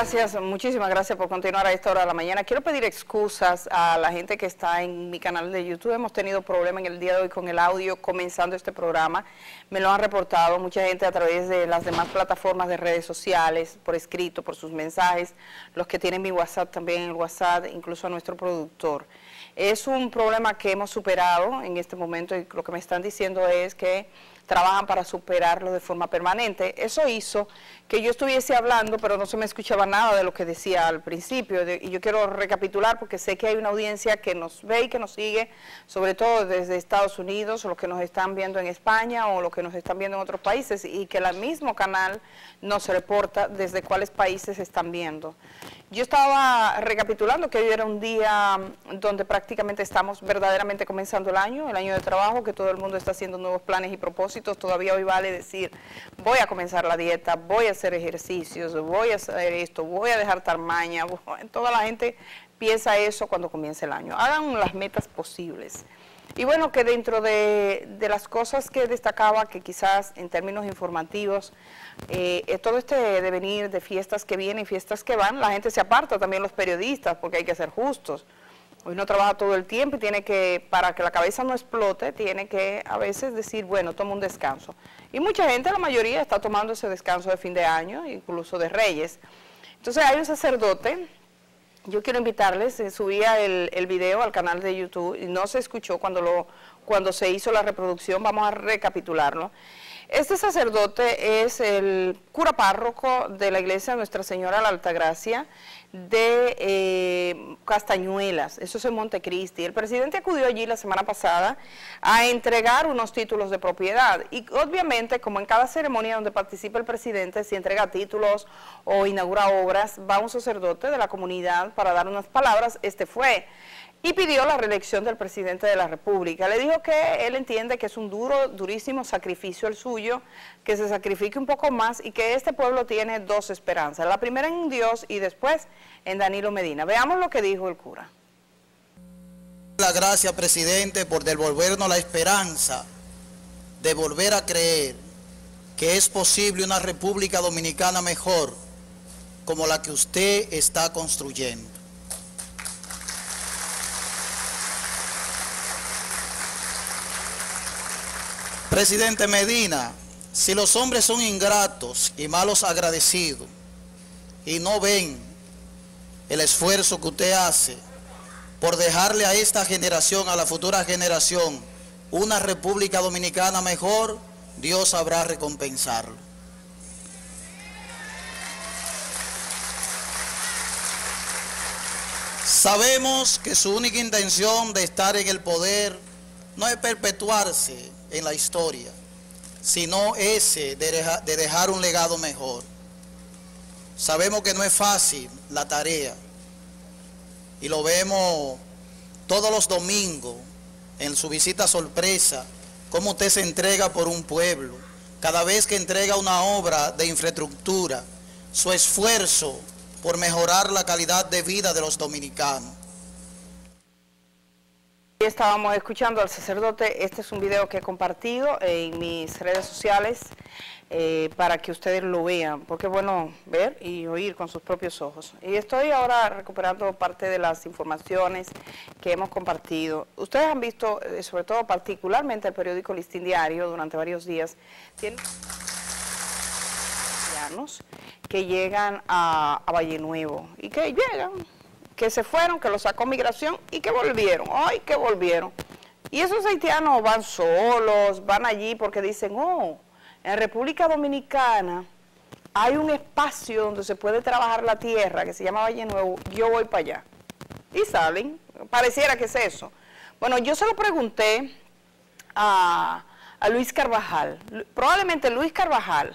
Gracias, muchísimas gracias por continuar a esta hora de la mañana. Quiero pedir excusas a la gente que está en mi canal de YouTube. Hemos tenido problemas en el día de hoy con el audio comenzando este programa. Me lo han reportado mucha gente a través de las demás plataformas de redes sociales, por escrito, por sus mensajes, los que tienen mi WhatsApp también, el WhatsApp, incluso a nuestro productor. Es un problema que hemos superado en este momento y lo que me están diciendo es que trabajan para superarlo de forma permanente. Eso hizo que yo estuviese hablando, pero no se me escuchaba nada de lo que decía al principio. y yo quiero recapitular porque sé que hay una audiencia que nos ve y que nos sigue, sobre todo desde Estados Unidos, o los que nos están viendo en España, o los que nos están viendo en otros países, y que el mismo canal nos reporta desde cuáles países están viendo. Yo estaba recapitulando que hoy era un día donde prácticamente estamos verdaderamente comenzando el año, el año de trabajo, que todo el mundo está haciendo nuevos planes y propósitos. Todavía hoy vale decir, voy a comenzar la dieta, voy a hacer ejercicios, voy a hacer esto, voy a dejar tarmaña. Toda la gente piensa eso cuando comienza el año. Hagan las metas posibles. Y bueno, que dentro de, de las cosas que destacaba, que quizás en términos informativos, eh, todo este devenir de fiestas que vienen y fiestas que van, la gente se aparta, también los periodistas, porque hay que ser justos. Hoy no trabaja todo el tiempo y tiene que, para que la cabeza no explote, tiene que a veces decir, bueno, toma un descanso. Y mucha gente, la mayoría, está tomando ese descanso de fin de año, incluso de Reyes. Entonces hay un sacerdote, yo quiero invitarles, eh, subía el, el video al canal de YouTube y no se escuchó cuando, lo, cuando se hizo la reproducción, vamos a recapitularlo. Este sacerdote es el cura párroco de la iglesia Nuestra Señora la Altagracia de eh, Castañuelas, eso es en Montecristi. El presidente acudió allí la semana pasada a entregar unos títulos de propiedad. Y obviamente como en cada ceremonia donde participa el presidente, si entrega títulos o inaugura obras, va un sacerdote de la comunidad para dar unas palabras, este fue y pidió la reelección del presidente de la República. Le dijo que él entiende que es un duro, durísimo sacrificio el suyo, que se sacrifique un poco más y que este pueblo tiene dos esperanzas. La primera en Dios y después en Danilo Medina. Veamos lo que dijo el cura. La gracia, presidente, por devolvernos la esperanza de volver a creer que es posible una República Dominicana mejor como la que usted está construyendo. Presidente Medina, si los hombres son ingratos y malos agradecidos y no ven el esfuerzo que usted hace por dejarle a esta generación, a la futura generación, una República Dominicana mejor, Dios sabrá recompensarlo. Sabemos que su única intención de estar en el poder no es perpetuarse, en la historia, sino ese de dejar un legado mejor. Sabemos que no es fácil la tarea y lo vemos todos los domingos en su visita sorpresa, cómo usted se entrega por un pueblo, cada vez que entrega una obra de infraestructura, su esfuerzo por mejorar la calidad de vida de los dominicanos. Estábamos escuchando al sacerdote, este es un video que he compartido en mis redes sociales eh, para que ustedes lo vean, porque es bueno ver y oír con sus propios ojos. Y estoy ahora recuperando parte de las informaciones que hemos compartido. Ustedes han visto, eh, sobre todo particularmente el periódico Listín Diario durante varios días, tienen que llegan a, a Valle Nuevo y que llegan que se fueron, que lo sacó migración y que volvieron. Ay, que volvieron. Y esos haitianos van solos, van allí porque dicen, oh, en República Dominicana hay un espacio donde se puede trabajar la tierra que se llama Valle Nuevo, yo voy para allá. Y salen, pareciera que es eso. Bueno, yo se lo pregunté a, a Luis Carvajal, probablemente Luis Carvajal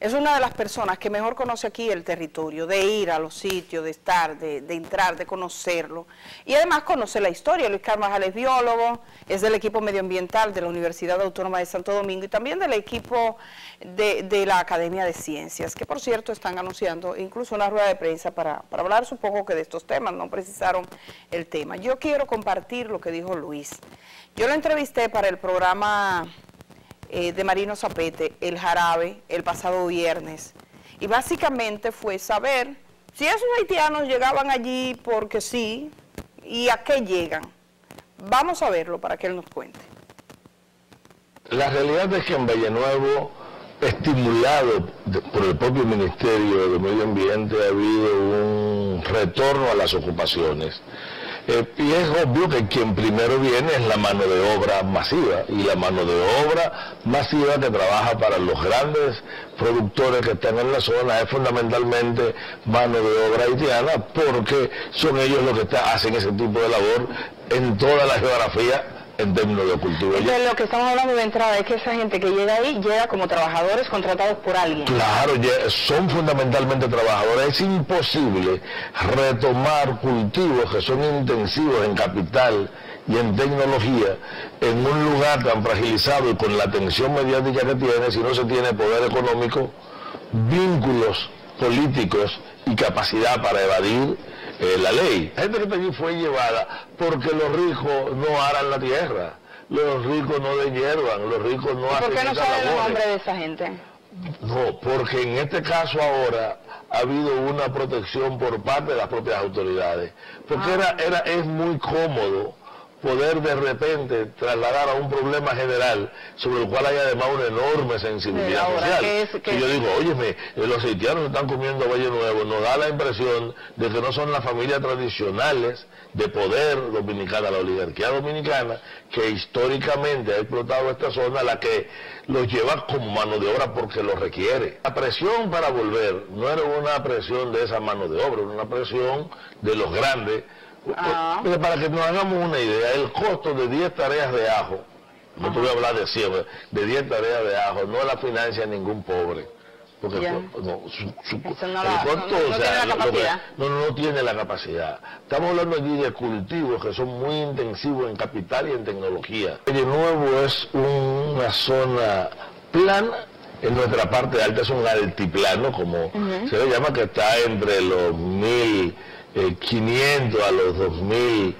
es una de las personas que mejor conoce aquí el territorio, de ir a los sitios, de estar, de, entrar, de conocerlo. Y además conoce la historia. Luis Carvajal es biólogo, es del equipo medioambiental de la Universidad Autónoma de Santo Domingo y también del equipo de, la Academia de Ciencias, que por cierto están anunciando incluso una rueda de prensa para, hablar poco que de estos temas, no precisaron el tema. Yo quiero compartir lo que dijo Luis. Yo lo entrevisté para el programa eh, de Marino Zapete, El Jarabe, el pasado viernes. Y básicamente fue saber si esos haitianos llegaban allí porque sí y a qué llegan. Vamos a verlo para que él nos cuente. La realidad es que en Valle Nuevo, estimulado por el propio Ministerio de Medio Ambiente, ha habido un retorno a las ocupaciones. Eh, y es obvio que quien primero viene es la mano de obra masiva, y la mano de obra masiva que trabaja para los grandes productores que están en la zona es fundamentalmente mano de obra haitiana, porque son ellos los que hacen ese tipo de labor en toda la geografía en términos de cultura. Entonces, lo que estamos hablando de entrada es que esa gente que llega ahí llega como trabajadores contratados por alguien. Claro, son fundamentalmente trabajadores. Es imposible retomar cultivos que son intensivos en capital y en tecnología en un lugar tan fragilizado y con la tensión mediática que tiene si no se tiene poder económico, vínculos políticos y capacidad para evadir eh, la ley. La gente que allí fue llevada porque los ricos no aran la tierra, los ricos no deshiervan, los ricos no hacen ¿Por qué no sabe el nombre de esa gente? No, porque en este caso ahora ha habido una protección por parte de las propias autoridades. Porque ah. era, era, es muy cómodo poder de repente trasladar a un problema general sobre el cual hay además una enorme sensibilidad social. y yo digo, óyeme, los haitianos están comiendo Valle Nuevo, nos da la impresión de que no son las familias tradicionales de poder dominicana, la oligarquía dominicana, que históricamente ha explotado esta zona, la que los lleva como mano de obra porque lo requiere. La presión para volver no era una presión de esa mano de obra, era una presión de los grandes Ah. para que nos hagamos una idea, el costo de 10 tareas de ajo, no te voy a hablar de 100, de 10 tareas de ajo, no la financia ningún pobre. Porque no, el costo, no, no, tiene la capacidad. Estamos hablando allí de cultivos que son muy intensivos en capital y en tecnología. El Nuevo es una zona plana en nuestra parte alta es un altiplano, como se le llama, que está entre los mil 500 a los 2.600,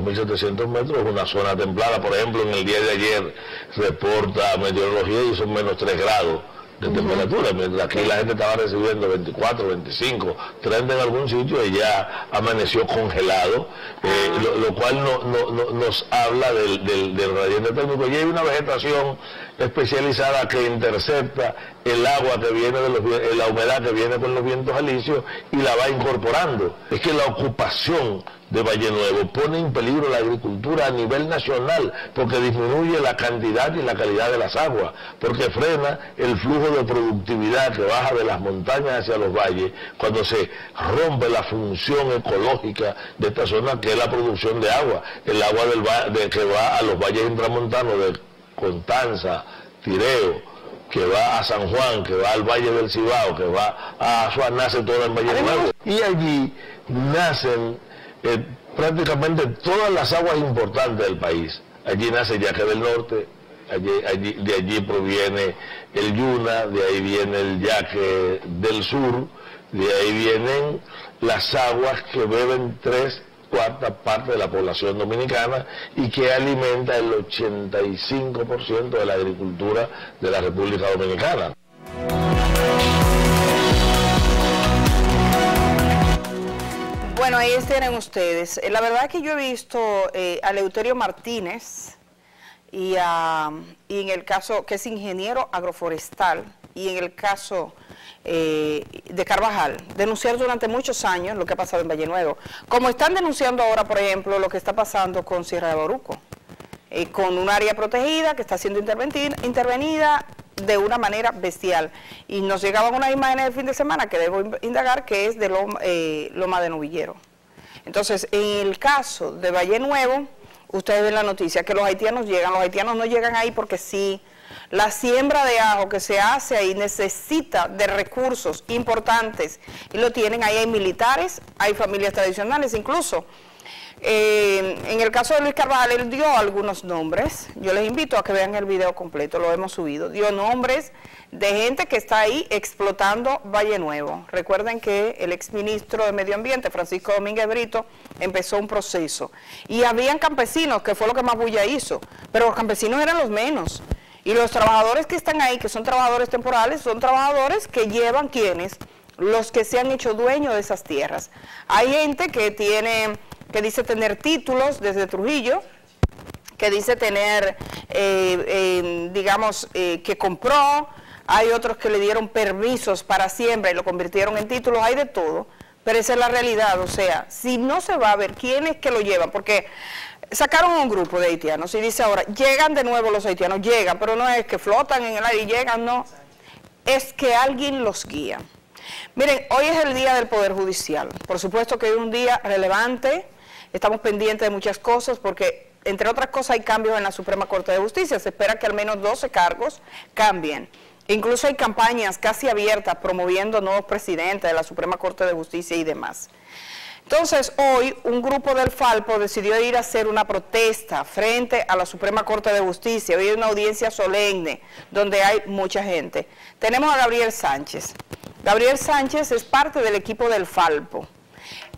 1.700 metros, una zona templada. Por ejemplo, en el día de ayer reporta meteorología y son menos 3 grados de temperatura, mientras aquí la gente estaba recibiendo 24, 25, 30 en algún sitio y ya amaneció congelado, eh, ah. lo, cual no, nos habla del, del, del radiante térmico. Y hay una vegetación especializada que intercepta el agua que viene de los la humedad que viene con los vientos alisios y la va incorporando. Es que la ocupación de Valle Nuevo pone en peligro la agricultura a nivel nacional porque disminuye la cantidad y la calidad de las aguas, porque frena el flujo de productividad que baja de las montañas hacia los valles cuando se rompe la función ecológica de esta zona que es la producción de agua, el agua del de, que va a los valles intramontanos de Contanza, Tireo, que va a San Juan, que va al Valle del Cibao, que va a Azuán, nace todo en Valle Nuevo. Y allí nacen eh, prácticamente todas las aguas importantes del país. Allí nace Yaque del Norte, allí, de allí proviene el Yuna, de ahí viene el Yaque del Sur, de ahí vienen las aguas que beben tres cuarta parte de la población dominicana y que alimenta el 85% de la agricultura de la República Dominicana. Bueno, ahí tienen ustedes. Eh, la verdad es que yo he visto eh, a Leuterio Martínez y, y en el caso que es ingeniero agroforestal y en el caso eh, de Carvajal, denunciar durante muchos años lo que ha pasado en Valle Nuevo, como están denunciando ahora, por ejemplo, lo que está pasando con Sierra de Boruco, eh, con un área protegida que está siendo intervenida de una manera bestial. Y nos llegaban unas imágenes del fin de semana que debo indagar, que es de Loma, eh, Loma de Novillero. Entonces, en el caso de Valle Nuevo, ustedes ven la noticia, que los haitianos llegan, los haitianos no llegan ahí porque sí la siembra de ajo que se hace ahí necesita de recursos importantes y lo tienen ahí, hay militares, hay familias tradicionales incluso. Eh, en el caso de Luis Carvajal, él dio algunos nombres, yo les invito a que vean el video completo, lo hemos subido, dio nombres de gente que está ahí explotando Valle Nuevo. Recuerden que el exministro de Medio Ambiente, Francisco Domínguez Brito, empezó un proceso. Y habían campesinos, que fue lo que más bulla hizo, pero los campesinos eran los menos. Y los trabajadores que están ahí, que son trabajadores temporales, son trabajadores que llevan quienes, los que se han hecho dueños de esas tierras. Hay gente que tiene, que dice tener títulos desde Trujillo, que dice tener, eh, eh, digamos, eh, que compró, hay otros que le dieron permisos para siembra y lo convirtieron en títulos, hay de todo, pero esa es la realidad, o sea, si no se va a ver quién es que lo llevan, porque sacaron un grupo de haitianos y dice ahora, llegan de nuevo los haitianos, llegan, pero no es que flotan en el aire y llegan, no, es que alguien los guía. Miren, hoy es el día del Poder Judicial, por supuesto que es un día relevante, estamos pendientes de muchas cosas porque entre otras cosas, hay cambios en la Suprema Corte de Justicia. Se espera que al menos 12 cargos cambien. Incluso hay campañas casi abiertas promoviendo nuevos presidentes de la Suprema Corte de Justicia y demás. Entonces, hoy un grupo del Falpo decidió ir a hacer una protesta frente a la Suprema Corte de Justicia. Hoy hay una audiencia solemne donde hay mucha gente. Tenemos a Gabriel Sánchez. Gabriel Sánchez es parte del equipo del Falpo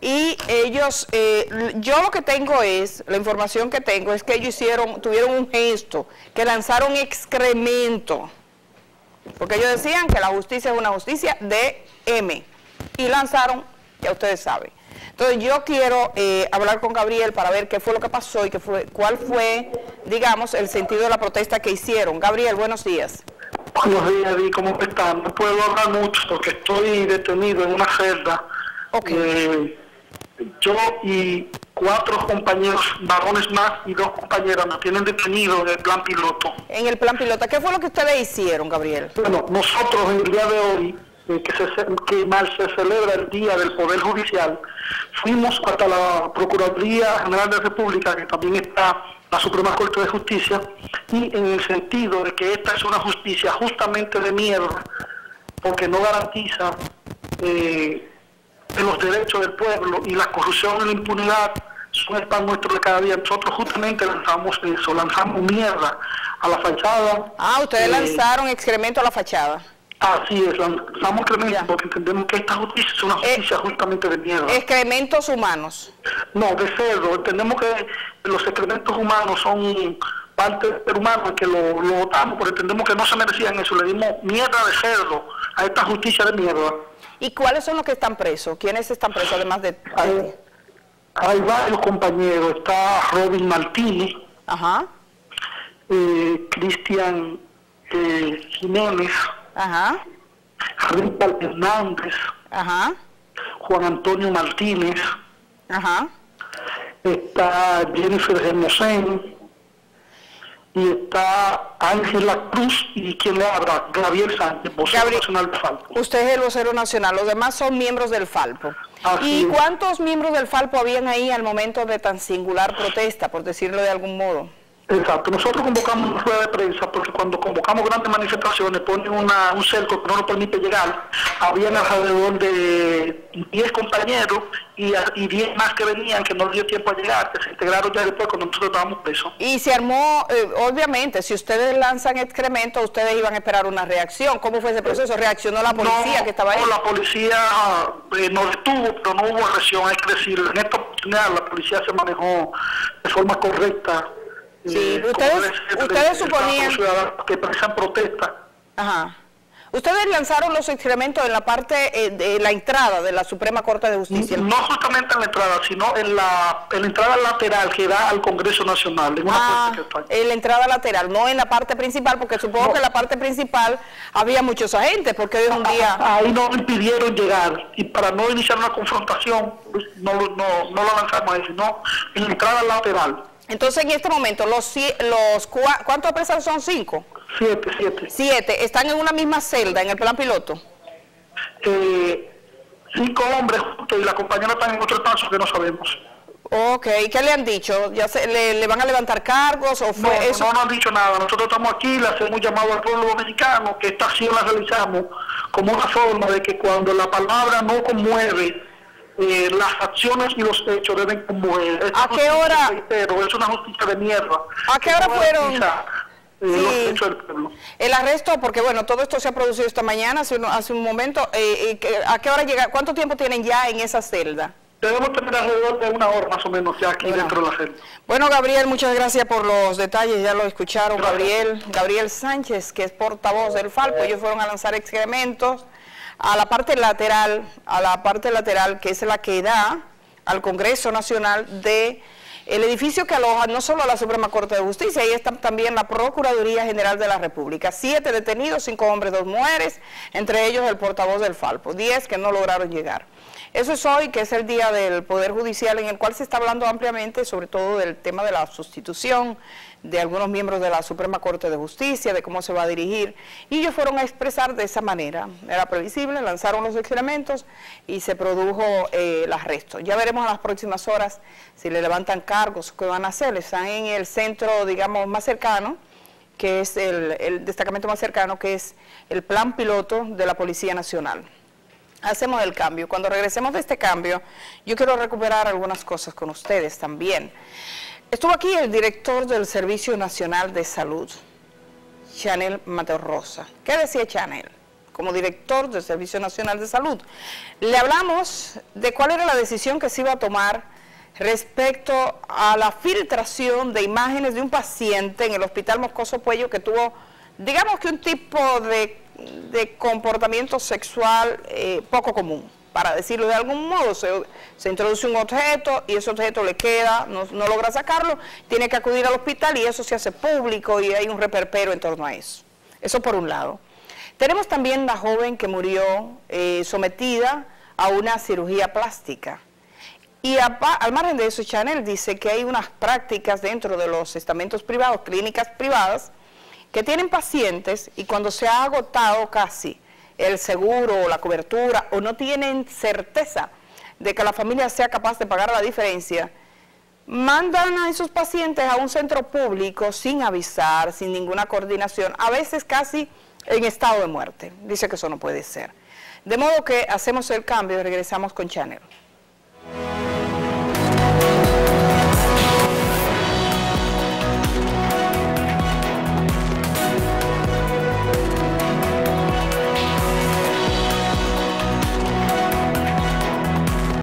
y ellos, eh, yo lo que tengo es, la información que tengo es que ellos hicieron, tuvieron un gesto, que lanzaron excremento, porque ellos decían que la justicia es una justicia de M, y lanzaron, ya ustedes saben. Entonces yo quiero eh, hablar con Gabriel para ver qué fue lo que pasó y qué fue, cuál fue, digamos, el sentido de la protesta que hicieron. Gabriel, buenos días. Buenos días, ¿cómo están? No puedo hablar mucho porque estoy detenido en una celda. Ok. Eh, yo y cuatro compañeros varones más y dos compañeras nos tienen detenidos en el plan piloto. En el plan piloto, ¿qué fue lo que ustedes hicieron, Gabriel? Bueno, nosotros en el día de hoy, eh, que, se, que mal se celebra el Día del Poder Judicial, fuimos hasta la Procuraduría General de la República, que también está la Suprema Corte de Justicia, y en el sentido de que esta es una justicia justamente de mierda, porque no garantiza... Eh, de los derechos del pueblo y la corrupción y la impunidad son el pan nuestro de cada día. Nosotros justamente lanzamos eso, lanzamos mierda a la fachada. Ah, ustedes eh, lanzaron excremento a la fachada. Así es, lanzamos excremento porque entendemos que esta justicia es una eh, justicia justamente de mierda. ¿Excrementos humanos? No, de cerdo. Entendemos que los excrementos humanos son parte del ser humano que lo, lo votamos, porque entendemos que no se merecían eso. Le dimos mierda de cerdo a esta justicia de mierda. ¿Y cuáles son los que están presos? ¿Quiénes están presos además de...? Hay, varios compañeros. Está Robin Martínez. Ajá. Eh, Cristian eh, Jiménez. Ajá. Rita Hernández. Ajá. Juan Antonio Martínez. Ajá. Está Jennifer Germosén y está Ángela Cruz y quien le habla, Gabriel Sánchez, vocero nacional del Falpo. Usted es el vocero nacional, los demás son miembros del Falpo. ¿Y cuántos miembros del Falpo habían ahí al momento de tan singular protesta, por decirlo de algún modo? Exacto, nosotros convocamos una rueda de prensa porque cuando convocamos grandes manifestaciones ponen una, un cerco que no nos permite llegar. Habían alrededor de 10 compañeros y, y 10 más que venían que no dio tiempo a llegar, que se integraron ya después cuando nosotros estábamos presos. Y se armó, eh, obviamente, si ustedes lanzan excremento, ustedes iban a esperar una reacción. ¿Cómo fue ese proceso? ¿Reaccionó la policía que estaba ahí? No, la policía eh, nos detuvo, pero no hubo reacción. Hay que decir, en esta oportunidad la policía se manejó de forma correcta Sí, eh, ustedes, ustedes suponían... Que presentan protesta. Ajá. Ustedes lanzaron los experimentos en la parte eh, de la entrada de la Suprema Corte de Justicia. No justamente en la entrada, sino en la, en la entrada lateral que da al Congreso Nacional. En, una ah, en la entrada lateral, no en la parte principal, porque supongo que en la parte principal había muchos agentes, porque hoy es un día... Ahí no impidieron llegar, y para no iniciar una confrontación, pues, no, no, no lo lanzamos ahí, sino en la entrada lateral. Entonces, en este momento, los, los ¿cuántos apresados son? ¿Cinco? Siete, siete. Siete. ¿Están en una misma celda, en el plan piloto? Eh, cinco hombres juntos y la compañera están en otro espacio que no sabemos. Ok, ¿qué le han dicho? ¿Ya se, le, van a levantar cargos o fue no, eso? No, no han dicho nada. Nosotros estamos aquí, le hacemos llamado al pueblo dominicano, que esta acción la realizamos como una forma de que cuando la palabra no conmueve eh, las acciones y los hechos deben conmover. ¿A qué hora? es una justicia de mierda. ¿A qué hora fueron? Eh, El arresto, porque bueno, todo esto se ha producido esta mañana, hace un, hace un momento. Eh, ¿A qué hora llega? ¿Cuánto tiempo tienen ya en esa celda? debemos tener alrededor de una hora más o menos ya aquí dentro de la celda. Bueno, Gabriel, muchas gracias por los detalles, ya lo escucharon. Gabriel, Gabriel Sánchez, que es portavoz del Falpo, ellos fueron a lanzar excrementos a la parte lateral, a la parte lateral que es la que da al Congreso Nacional de el edificio que aloja no solo a la Suprema Corte de Justicia, ahí está también la Procuraduría General de la República. Siete detenidos, cinco hombres, dos mujeres, entre ellos el portavoz del Falpo, diez que no lograron llegar. Eso es hoy, que es el día del Poder Judicial, en el cual se está hablando ampliamente sobre todo del tema de la sustitución de algunos miembros de la Suprema Corte de Justicia, de cómo se va a dirigir, y ellos fueron a expresar de esa manera. Era previsible, lanzaron los experimentos y se produjo eh, el arresto. Ya veremos en las próximas horas si le levantan cargos, qué van a hacer. Están en el centro, digamos, más cercano, que es el destacamento más cercano, que es el plan piloto de la Policía Nacional hacemos el cambio. Cuando regresemos de este cambio, yo quiero recuperar algunas cosas con ustedes también. Estuvo aquí el director del Servicio Nacional de Salud, Chanel Mateo Rosa. ¿Qué decía Chanel? Como director del Servicio Nacional de Salud. Le hablamos de cuál era la decisión que se iba a tomar respecto a la filtración de imágenes de un paciente en el Hospital Moscoso Puello que tuvo, digamos que un tipo de comportamiento sexual eh, poco común, para decirlo de algún modo. Se, introduce un objeto y ese objeto le queda, no, logra sacarlo, tiene que acudir al hospital y eso se hace público y hay un reperpero en torno a eso. Eso por un lado. Tenemos también la joven que murió eh, sometida a una cirugía plástica. Y al margen de eso, Chanel dice que hay unas prácticas dentro de los estamentos privados, clínicas privadas, que tienen pacientes y cuando se ha agotado casi el seguro o la cobertura o no tienen certeza de que la familia sea capaz de pagar la diferencia, mandan a esos pacientes a un centro público sin avisar, sin ninguna coordinación, a veces casi en estado de muerte. Dice que eso no puede ser. De modo que hacemos el cambio y regresamos con Chanel.